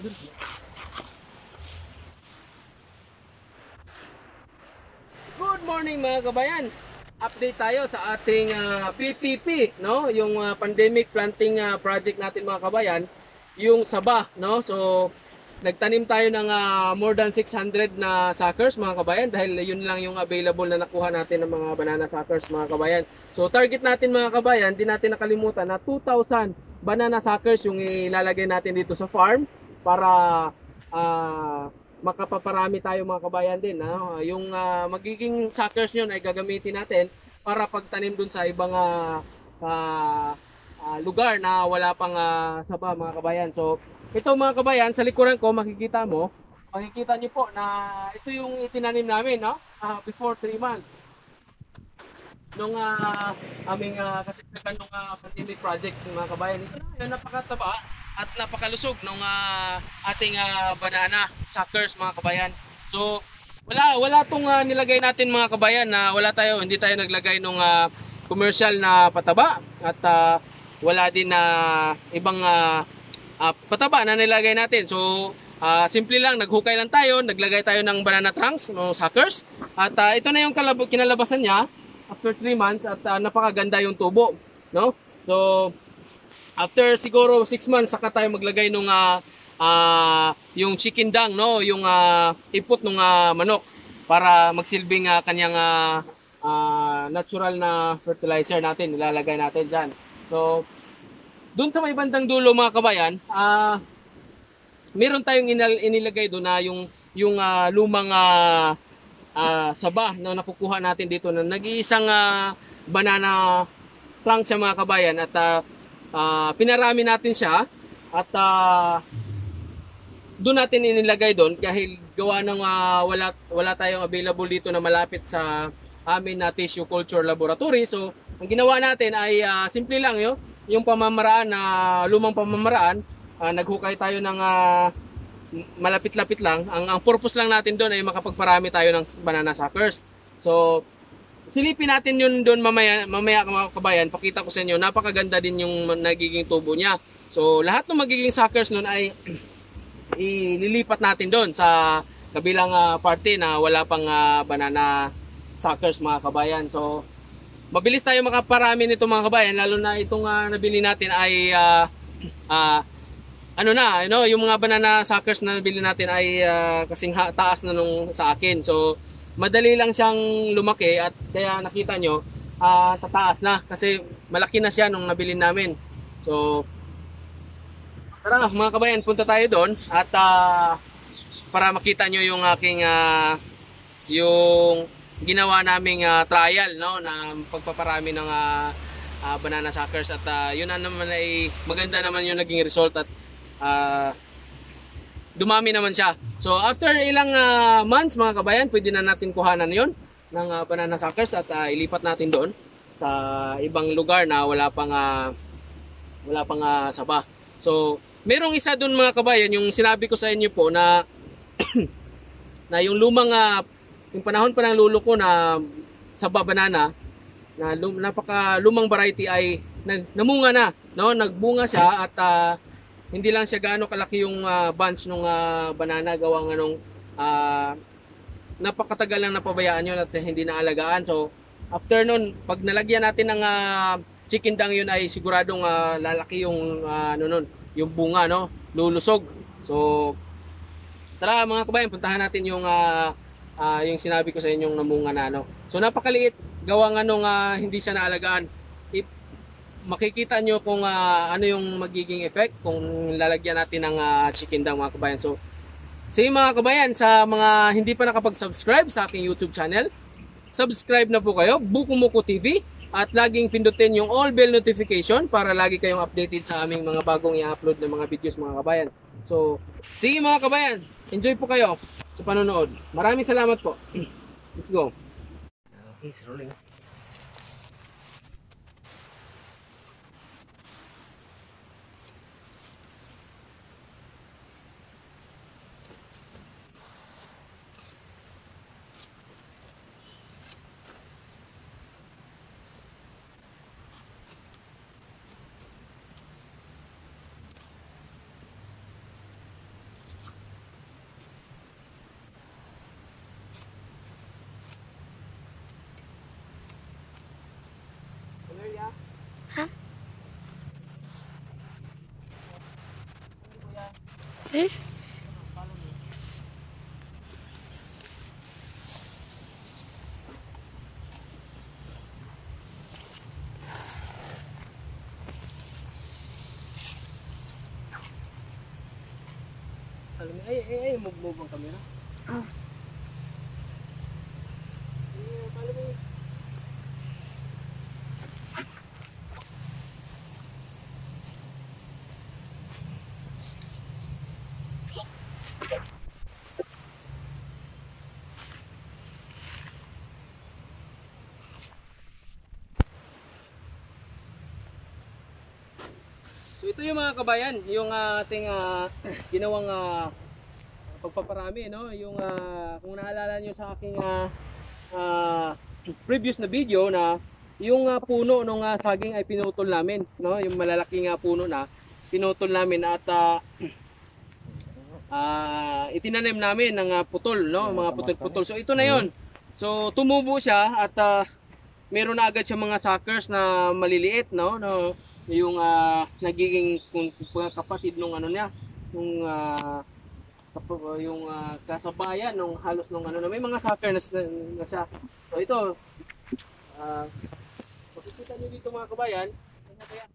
Good morning mga kabayan. Update tayo sa ating ah, PPP, no? Yung ah, pandemic planting ah, project natin mga kabayan, yung Saba, no? So nagtanim tayo ng ah, more than 600 na suckers mga kabayan dahil yun lang yung available na nakuha natin ng mga banana suckers mga kabayan. So target natin mga kabayan, di natin nakalimutan na 2,000 banana suckers yung ilalagay natin dito sa farm para ah, makapaparami tayo mga kabayan din. No? Yung ah, magiging suckers nyo ay gagamitin natin para pagtanim dun sa ibang ah, ah, lugar na wala pang ah, saba mga kabayan. So ito mga kabayan, sa likuran ko makikita mo, makikita nyo po na ito yung itinanim namin no? Ah, before 3 months nung ah, aming uh, kasignagan nung ah, pandemic project mga kabayan. Ito na yun, napakataba at napakalusog nung ah, ating ah, banana suckers mga kabayan. So wala wala tong ah, nilagay natin mga kabayan na wala tayo hindi tayo naglagay nung ah, commercial na pataba at ah, wala din na ibang ah, ah, pataba na nilagay natin. So ah, simple lang naghukay lang tayo, naglagay tayo ng banana trunks no suckers at ah, ito na yung kinalabasan niya after 3 months at ah, napakaganda yung tubo, no? So after siguro 6 months saka tayo maglagay nung ah, ah, yung chicken dung, no? Yung ah, ipot ng manok para magsilbing ah, kanyang ah, natural na fertilizer natin, ilalagay natin diyan. So doon sa may bandang dulo mga kabayan, ah meron tayong inal- inilagay doon na yung yung ah, lumang ah, ah, saba na nakukuha natin dito na nag-iisang ah, banana plank siya mga kabayan at ah, ah, pinarami natin siya at ah, doon natin inilagay doon dahil gawa ng ah, wala wala tayong available dito na malapit sa amin na tissue culture laboratory so ang ginawa natin ay ah, simple lang yo yung pamamaraan na lumang pamamaraan ah, naghukay tayo ng ah, malapit-lapit lang. Ang, ang purpose lang natin doon ay makapagparami tayo ng banana suckers. So, silipin natin yun doon mamaya, mamaya mga kabayan. Pakita ko sa inyo, napakaganda din yung nagiging tubo niya. So, lahat ng magiging suckers noon ay ililipat natin doon sa kabilang ah, parte na wala pang ah, banana suckers mga kabayan. So, mabilis tayo makaparami nito mga kabayan, lalo na itong ah, nabili natin ay ah, ah, ano na, ano, yung mga banana suckers na nabili natin ay ah, kasing ha- taas na nung sa akin. So, madali lang siyang lumaki at kaya nakita nyo, ah, tataas na kasi malaki na siya nung nabili namin. So, tara mga kabayan, punta tayo doon at ah, para makita nyo yung aking ah, yung ginawa naming ah, trial no na pagpaparami ng ah, ah, banana suckers at ah, yun na naman ay maganda naman yung naging result at ah, dumami naman siya. So after ilang ah, months mga kabayan, pwede na natin kuhanan yon ng ah, banana suckers at ah, ilipat natin doon sa ibang lugar na wala pang ah, wala pang ah, saba. So merong isa doon mga kabayan yung sinabi ko sa inyo po na na yung lumang ah, yung panahon pa ng lulo ko na saba banana na lum, napaka lumang variety ay nag, namunga na no nagbunga siya at ah, hindi lang siya gaano kalaki yung ah, bunch ng banana gawa nga nung ah, napakatagal lang napabayaan yun at hindi na alagaan so after nun pag nalagyan natin ng ah, chicken dung yun ay siguradong ah, lalaki yung ah, ano nun yung bunga no? Lulusog. So tara mga kabayan puntahan natin yung ah, ah, yung sinabi ko sa inyong namunga na ano. So napakaliit gawa nga nung ah, hindi siya naalagaan makikita nyo kung ah, ano yung magiging effect kung lalagyan natin ng ah, chicken dung mga kabayan so Sige mga kabayan, sa mga hindi pa nakapag-subscribe sa aking YouTube channel, subscribe na po kayo, Buko Muko TV, at laging pindutin yung all bell notification para lagi kayong updated sa aming mga bagong i-upload na mga videos mga kabayan. So, sige mga kabayan, enjoy po kayo sa panonood. Maraming salamat po. Let's go. Okay, rolling. Eh? Ay, ay, ay, move, move ang camera. Oh. Eh, alam mo, So ito yung mga kabayan, yung ah, ating ah, ginawang ah, pagpaparami, no? Yung ah, kung naalala nyo sa aking ah, ah, previous na video na yung ah, puno ng ah, saging ay pinutol namin, no? Yung malalaking ah, puno na pinutol namin at ah, ah, itinanim namin ng ah, putol, no? Mga putol-putol. So ito na 'yon. So tumubo siya at ah, meron na agad siya mga suckers na maliliit, no? no yung ah, nagiging kapatid nung ano niya, nung kap- yung ah, kasabayan nung halos nung ano na may mga sucker na, na, siya. So ito, ah, makikita niyo dito mga kabayan, ano kaya?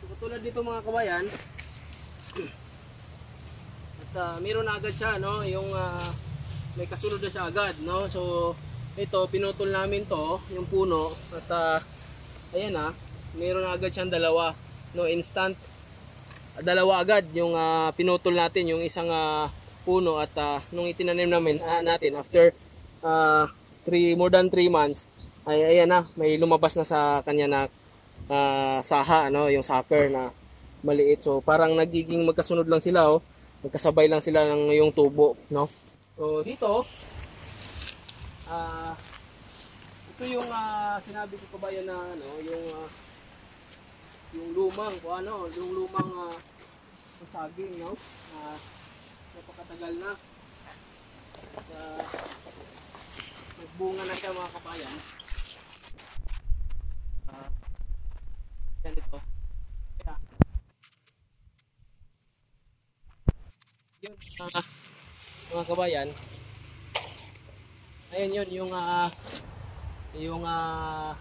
So katulad dito mga kabayan, ah, meron na agad siya, no? Yung ah, may kasunod na siya agad, no? So ito pinutol namin to, yung puno at ah, ayan ah, meron na agad siyang dalawa, no? Instant dalawa agad yung ah, pinutol natin yung isang ah, puno at ah, nung itinanim namin ah, natin after three, more than 3 months ay ayan na may lumabas na sa kanya na ah, saha ano yung sucker na maliit so parang nagiging magkasunod lang sila oh magkasabay lang sila ng yung tubo no? So dito ah ito yung ah, sinabi ko kabayan na ano yung ah, yung lumang o ano yung lumang ah, saging no? Ah, napakatagal na. Ah, nagbunga na siya mga kabayan Ah, yan ito Kaya, ah, mga kabayan. Ayun yun yung ah, yung ah,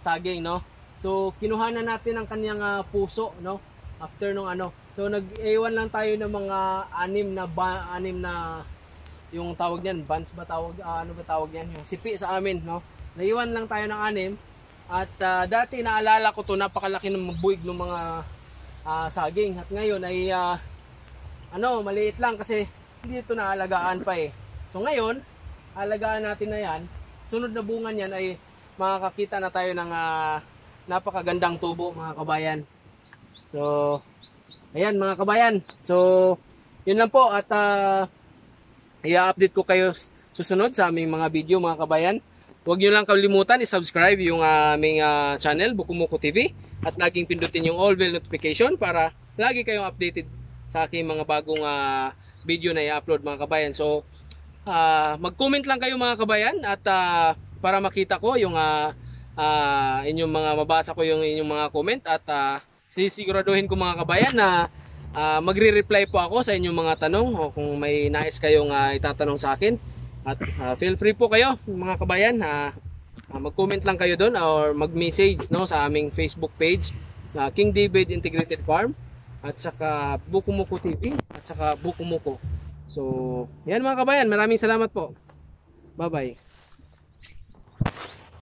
saging no? So kinuhanan natin ang kanyang ah, puso no? After nung ano. So nag-ewan lang tayo ng mga anim na ba, anim na yung tawag niyan buns ba tawag ah, ano ba tawag niyan? Yung sipi sa amin no? Naiwan lang tayo ng anim. At ah, dati naalala ko to napakalaki ng buwig ng mga ah, saging. At ngayon ay ah, ano maliit lang kasi hindi ito naalagaan pa eh. So ngayon alagaan natin na yan. Sunod na bunga niyan ay makakakita na tayo ng ah, napakagandang tubo mga kabayan. So ayan mga kabayan. So yun lang po at ah, i-update ko kayo susunod sa aming mga video mga kabayan. Huwag nyo lang kalimutan i-subscribe yung aming ah, channel Bukumuko TV at laging pindutin yung all bell notification para lagi kayong updated sa aking mga bagong ah, video na i-upload mga kabayan. So ah, mag-comment lang kayo mga kabayan at ah, para makita ko yung ah, ah, inyong mga mabasa ko yung inyong mga comment at ah, sisiguraduhin ko mga kabayan na ah, magre-reply po ako sa inyong mga tanong o kung may nais kayong ah, itatanong sa akin. At ah, feel free po kayo mga kabayan ah, ah, mag-comment lang kayo doon or mag-message no sa aming Facebook page na King David Integrated Farm at saka Bukumuko TV at saka Bukumuko. So, yan mga kabayan, maraming salamat po. Bye-bye.